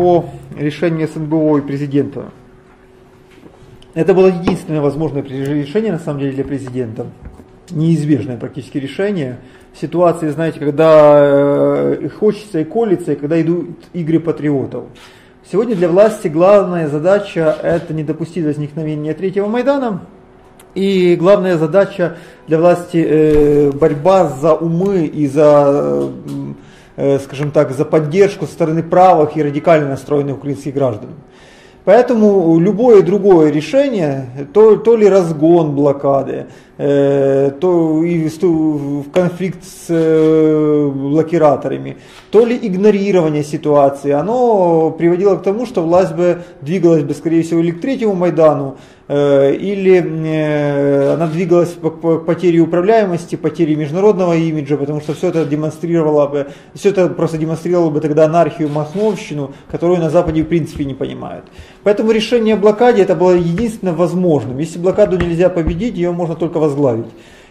по решению СНБО и президента. Это было единственное возможное решение, на самом деле, для президента. Неизбежное практически решение. В ситуации, знаете, когда э, хочется и колется, и когда идут игры патриотов. Сегодня для власти главная задача – это не допустить возникновения третьего Майдана. И главная задача для власти э, – борьба за умы и за, э, скажем так, за поддержку со стороны правых и радикально настроенных украинских граждан. Поэтому любое другое решение, то, то ли разгон блокады, э, то и в конфликт с э, блокираторами, то ли игнорирование ситуации, оно приводило к тому, что власть бы двигалась бы, скорее всего, или к третьему Майдану, Э, или э, она двигалась к потере управляемости, потере международного имиджа, потому что все это демонстрировало бы, все это просто демонстрировало бы тогда анархию, махновщину, которую на Западе в принципе не понимают. Поэтому решение о блокаде это было единственно возможным. Если блокаду нельзя победить, ее можно только возглавить.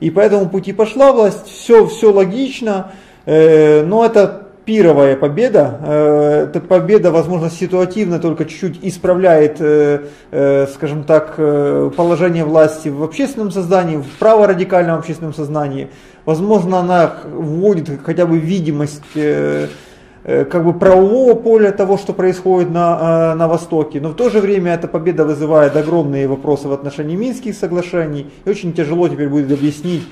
И по этому пути пошла власть, все, все логично, э, но это пировая победа. Э, эта победа, возможно, ситуативно только чуть-чуть исправляет, э, э, скажем так, положение власти в общественном создании, в праворадикальном общественном сознании. Возможно, она вводит хотя бы видимость как бы правового поля того, что происходит на, на Востоке, но в то же время эта победа вызывает огромные вопросы в отношении Минских соглашений, и очень тяжело теперь будет объяснить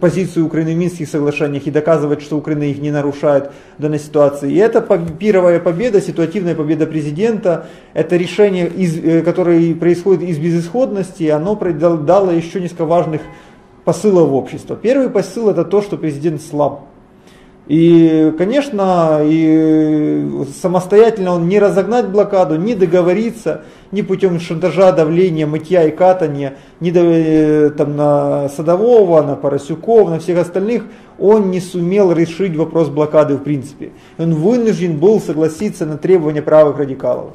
позицию Украины в Минских соглашениях и доказывать, что Украина их не нарушает в данной ситуации. И это первая победа, ситуативная победа президента, это решение, из, э, которое происходит из безысходности, оно дало еще несколько важных посылов в. Первый посыл это то, что президент слаб. И, конечно, и самостоятельно он не разогнать блокаду, не договориться, ни путем шантажа, давления, мытья и катания, ни э, там, на Садового, на Поросюков, на всех остальных, он не сумел решить вопрос блокады в принципе. Он вынужден был согласиться на требования правых радикалов.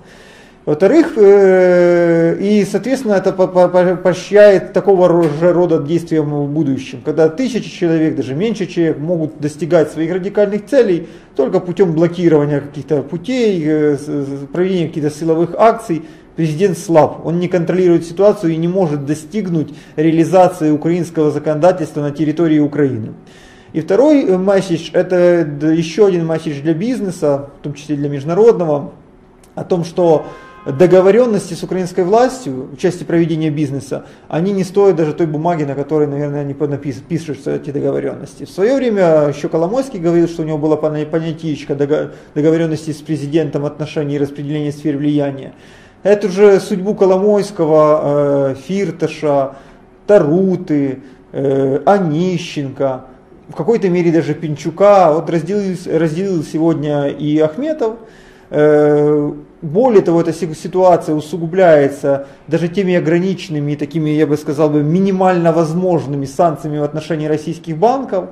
Во-вторых, э, и, соответственно, это поощряет такого же рода действиям в будущем, когда тысячи человек, даже меньше человек, могут достигать своих радикальных целей только путем блокирования каких-то путей, э, проведения каких-то силовых акций. Президент слаб, он не контролирует ситуацию и не может достигнуть реализации украинского законодательства на территории Украины. И второй месседж, это еще один месседж для бизнеса, в том числе для международного, о том, что договоренности с украинской властью в части проведения бизнеса, они не стоят даже той бумаги, на которой, наверное, они пишутся эти договоренности. В свое время еще Коломойский говорил, что у него была понятийка договоренности с президентом отношений и распределения сфер влияния. Эту же судьбу Коломойского, э, Фирташа, Таруты, э, Онищенко, в какой-то мере даже Пинчука, вот разделил, разделил сегодня и Ахметов, более того, эта ситуация усугубляется даже теми ограниченными, такими, я бы сказал, бы, минимально возможными санкциями в отношении российских банков.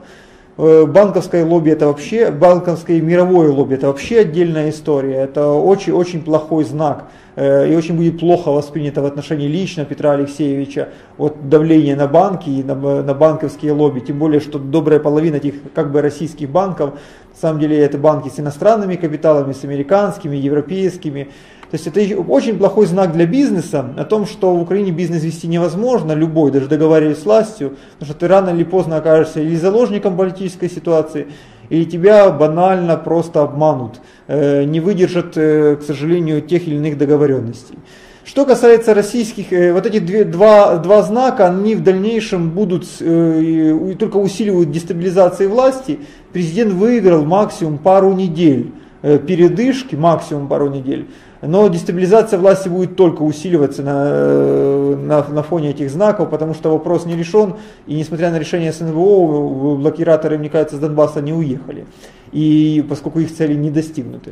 Э, банковское лобби это вообще, банковское мировое лобби это вообще отдельная история. Это очень-очень плохой знак э, и очень будет плохо воспринято в отношении лично Петра Алексеевича от давления на банки и на, на банковские лобби. Тем более, что добрая половина этих как бы российских банков на самом деле это банки с иностранными капиталами, с американскими, европейскими. То есть это очень плохой знак для бизнеса о том, что в Украине бизнес вести невозможно, любой, даже договариваясь с властью, потому что ты рано или поздно окажешься или заложником политической ситуации, или тебя банально просто обманут, э, не выдержат, э, к сожалению, тех или иных договоренностей. Что касается российских, э, вот эти две, два, два знака, они в дальнейшем будут э, только усиливают дестабилизацию власти. Президент выиграл максимум пару недель э, передышки, максимум пару недель. Но дестабилизация власти будет только усиливаться на, э, на, на фоне этих знаков, потому что вопрос не решен, и несмотря на решение СНВО, блокираторы, мне кажется, с Донбасса не уехали, и поскольку их цели не достигнуты.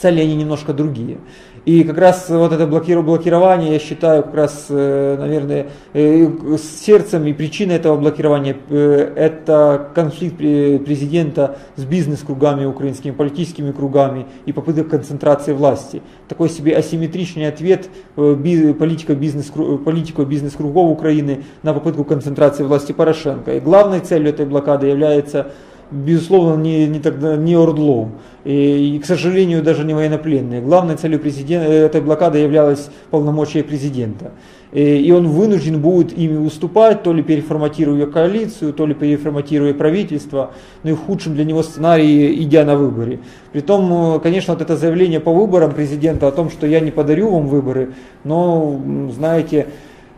Цели они немножко другие. И как раз вот это блокирование, я считаю, как раз, э, наверное, э, сердцем и причиной этого блокирования э, это конфликт президента с бизнес-кругами украинскими, политическими кругами и попытка концентрации власти. Такой себе асимметричный ответ политика бизнес, политику бизнес-кругов Украины на попытку концентрации власти Порошенко. И главной целью этой блокады является безусловно, не, не, тогда, не Ордлоу. И, к сожалению, даже не военнопленные. Главной целью президента, этой блокады являлась полномочия президента. И он вынужден будет ими уступать, то ли переформатируя коалицию, то ли переформатируя правительство, ну и в худшем для него сценарии, идя на выборы. Притом, конечно, вот это заявление по выборам президента о том, что я не подарю вам выборы, но, знаете,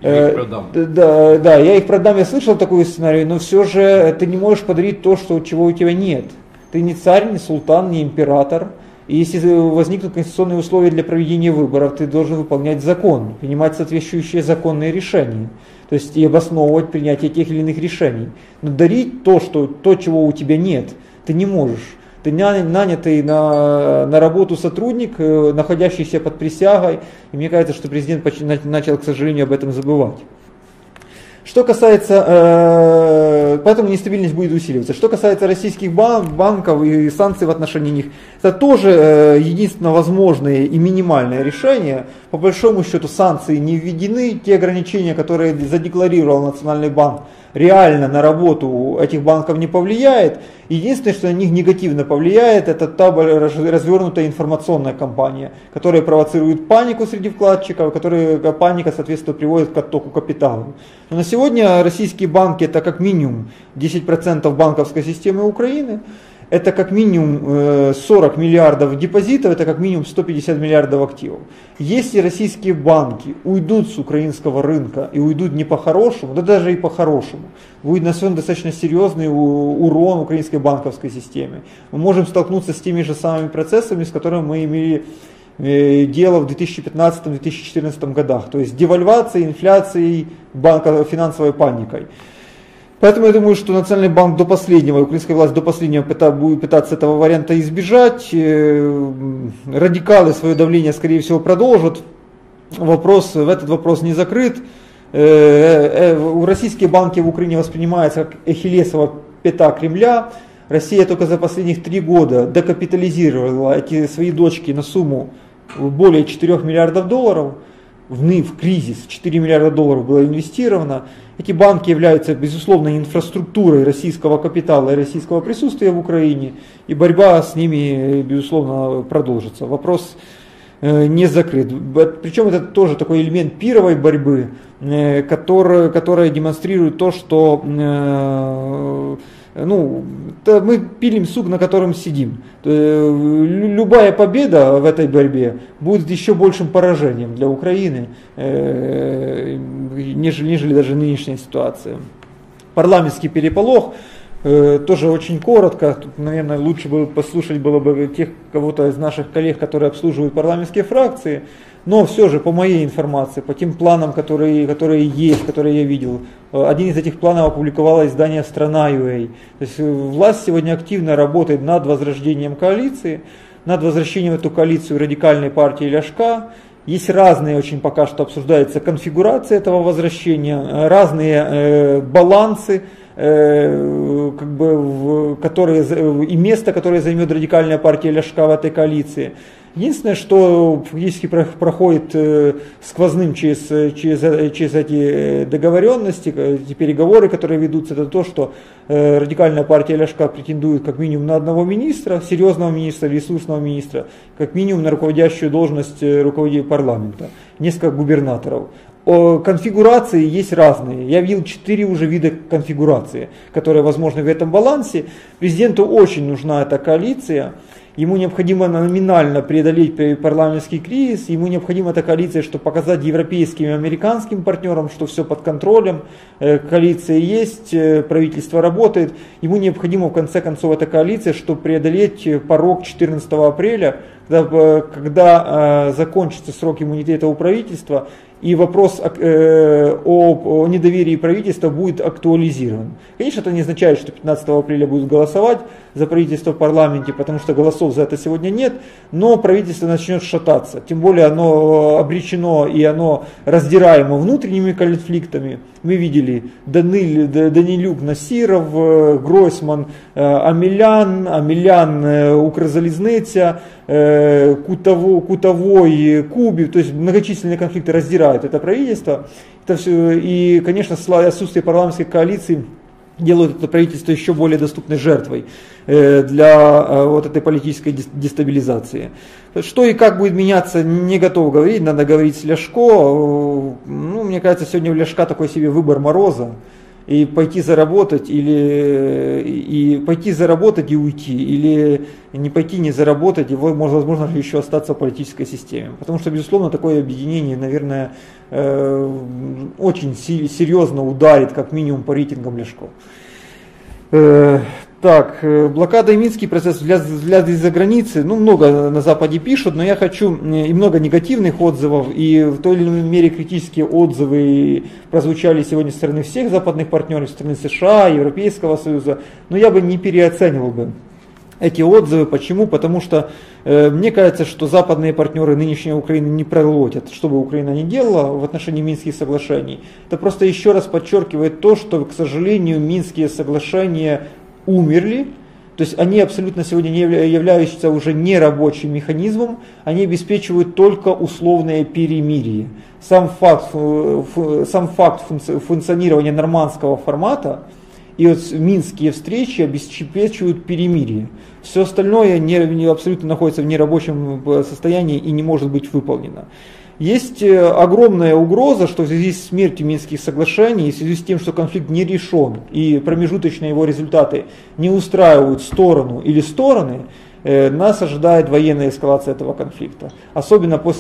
я их продам. Да, да, я их продам, я слышал такой сценарий, но все же ты не можешь подарить то, что, чего у тебя нет. Ты не царь, не султан, не император. И если возникнут конституционные условия для проведения выборов, ты должен выполнять закон, принимать соответствующие законные решения. То есть и обосновывать принятие тех или иных решений. Но дарить то, что, то, чего у тебя нет, ты не можешь. Ты нанятый на, на работу сотрудник, э, находящийся под присягой. И мне кажется, что президент начал, к сожалению, об этом забывать. Что касается, э, поэтому нестабильность будет усиливаться. Что касается российских бан, банков и санкций в отношении них, это тоже э, единственно возможное и минимальное решение. По большому счету санкции не введены, те ограничения, которые задекларировал Национальный банк, реально на работу этих банков не повлияет. Единственное, что на них негативно повлияет, это та развернутая информационная кампания, которая провоцирует панику среди вкладчиков, которая паника, соответственно, приводит к оттоку капитала. Но на сегодня российские банки это как минимум 10% банковской системы Украины это как минимум 40 э, миллиардов депозитов, это как минимум 150 миллиардов активов. Если российские банки уйдут с украинского рынка и уйдут не по-хорошему, да даже и по-хорошему, будет нанесен достаточно серьезный урон украинской банковской системе. Мы можем столкнуться с теми же самыми процессами, с которыми мы имели э, дело в 2015-2014 годах, то есть девальвацией, инфляцией, банко- финансовой паникой. Поэтому я думаю, что Национальный банк до последнего, украинская власть до последнего будет пытаться этого варианта избежать. Э, радикалы свое давление, скорее всего, продолжат. Вопрос, в этот вопрос не закрыт. Э, э, российские банки в Украине воспринимаются как эхиллесова пята Кремля. Россия только за последних три года докапитализировала эти свои дочки на сумму более 4 миллиардов долларов. В, в кризис 4 миллиарда долларов было инвестировано. Эти банки являются, безусловно, инфраструктурой российского капитала и российского присутствия в Украине, и борьба с ними, безусловно, продолжится. Вопрос не закрыт. Причем это тоже такой элемент пировой борьбы, э, который, которая демонстрирует то, что э, ну, мы пилим сук, на котором сидим. Любая победа в этой борьбе будет еще большим поражением для Украины, э, нежели, нежели даже нынешняя ситуация. Парламентский переполох, э, тоже очень коротко, тут, наверное, лучше было послушать было бы тех кого-то из наших коллег, которые обслуживают парламентские фракции. Но все же, по моей информации, по тем планам, которые, которые есть, которые я видел, э, один из этих планов опубликовало издание «Страна.ua». То есть э, власть сегодня активно работает над возрождением коалиции, над возвращением в эту коалицию радикальной партии Ляшка. Есть разные, очень пока что обсуждается конфигурация этого возвращения, э, разные э, балансы, э, как бы, в, которые, и место, которое займет радикальная партия Ляшка в этой коалиции. Единственное, что фактически проходит э, сквозным через, через, через эти договоренности, эти переговоры, которые ведутся, это то, что э, радикальная партия Ляшка претендует как минимум на одного министра, серьезного министра, ресурсного министра, как минимум на руководящую должность э, руководителя парламента, несколько губернаторов. Конфигурации есть разные. Я видел четыре уже вида конфигурации, которые возможны в этом балансе. Президенту очень нужна эта коалиция ему необходимо номинально преодолеть парламентский кризис, ему необходима эта коалиция, чтобы показать европейским и американским партнерам, что все под контролем, э, коалиция есть, э, правительство работает. Ему необходимо в конце концов эта коалиция, чтобы преодолеть порог 14 апреля, когда, э, когда закончится срок иммунитета у правительства, и вопрос э, о, о недоверии правительства будет актуализирован. Конечно, это не означает, что 15 апреля будут голосовать за правительство в парламенте, потому что голосов за это сегодня нет, но правительство начнет шататься. Тем более оно обречено и оно раздираемо внутренними конфликтами. Мы видели Даниль, Данилюк Насиров, э, Гройсман, э, Амелян, Амелян э, Укрзалізниця, Кутово, Кутовой, Кубів, то есть многочисленные конфликты раздирают это правительство. Это все, и, конечно, отсутствие парламентской коалиции делают это правительство еще более доступной жертвой э, для э, вот этой политической дестабилизации. Что и как будет меняться, не готов говорить, надо говорить с Ляшко. Ну, мне кажется, сегодня у Ляшка такой себе выбор Мороза и пойти заработать или и пойти заработать и уйти, или не пойти не заработать, и возможно еще остаться в политической системе. Потому что, безусловно, такое объединение, наверное, э, очень серьезно ударит, как минимум, по рейтингам Ляшков. Так, э, блокада и Минский процесс взгляд из-за границы, ну много на Западе пишут, но я хочу, и много негативных отзывов, и в той или иной мере критические отзывы прозвучали сегодня со стороны всех западных партнеров, со стороны США, Европейского Союза, но я бы не переоценивал бы эти отзывы. Почему? Потому что э, мне кажется, что западные партнеры нынешней Украины не проглотят, что бы Украина ни делала в отношении Минских соглашений. Это просто еще раз подчеркивает то, что, к сожалению, Минские соглашения умерли, то есть они абсолютно сегодня не являются уже не рабочим механизмом, они обеспечивают только условное перемирие. Сам факт, сам факт функционирования нормандского формата и вот минские встречи обеспечивают перемирие. Все остальное не, абсолютно находится в нерабочем состоянии и не может быть выполнено. Есть э, огромная угроза, что в связи с смертью Минских соглашений, в связи с тем, что конфликт не решен, и промежуточные его результаты не устраивают сторону или стороны, э, нас ожидает военная эскалация этого конфликта. Особенно после